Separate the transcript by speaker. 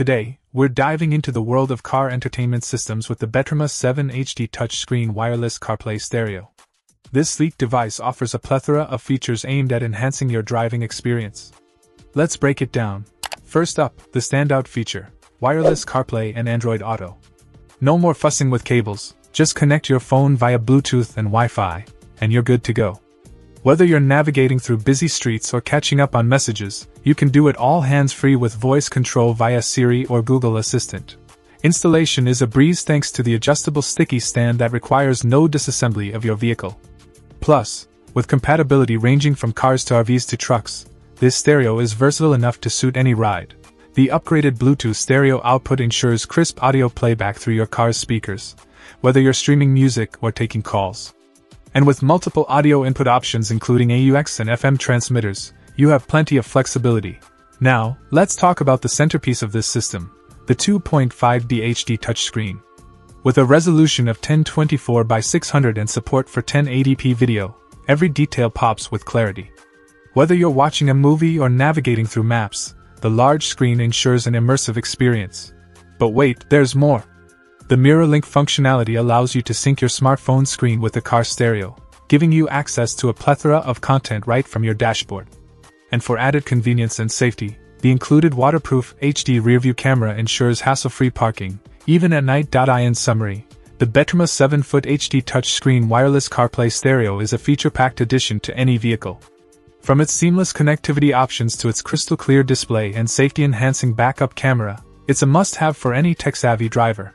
Speaker 1: Today, we're diving into the world of car entertainment systems with the BETRMA 7 HD touchscreen wireless CarPlay stereo. This sleek device offers a plethora of features aimed at enhancing your driving experience. Let's break it down. First up, the standout feature wireless CarPlay and Android Auto. No more fussing with cables, just connect your phone via Bluetooth and Wi Fi, and you're good to go. Whether you're navigating through busy streets or catching up on messages, you can do it all hands free with voice control via Siri or Google Assistant. Installation is a breeze thanks to the adjustable sticky stand that requires no disassembly of your vehicle. Plus, with compatibility ranging from cars to RVs to trucks, this stereo is versatile enough to suit any ride. The upgraded Bluetooth stereo output ensures crisp audio playback through your car's speakers, whether you're streaming music or taking calls. And with multiple audio input options including AUX and FM transmitters, you have plenty of flexibility. Now, let's talk about the centerpiece of this system the 2.5D HD touchscreen. With a resolution of 1024 by 600 and support for 1080p video, every detail pops with clarity. Whether you're watching a movie or navigating through maps, the large screen ensures an immersive experience. But wait, there's more. The Mirror Link functionality allows you to sync your smartphone screen with the car stereo, giving you access to a plethora of content right from your dashboard. And for added convenience and safety, the included waterproof HD rearview camera ensures hassle-free parking, even at night. In summary, the BETRMA 7-foot HD touchscreen wireless CarPlay stereo is a feature-packed addition to any vehicle. From its seamless connectivity options to its crystal clear display and safety-enhancing backup camera, it's a must-have for any tech-savvy driver.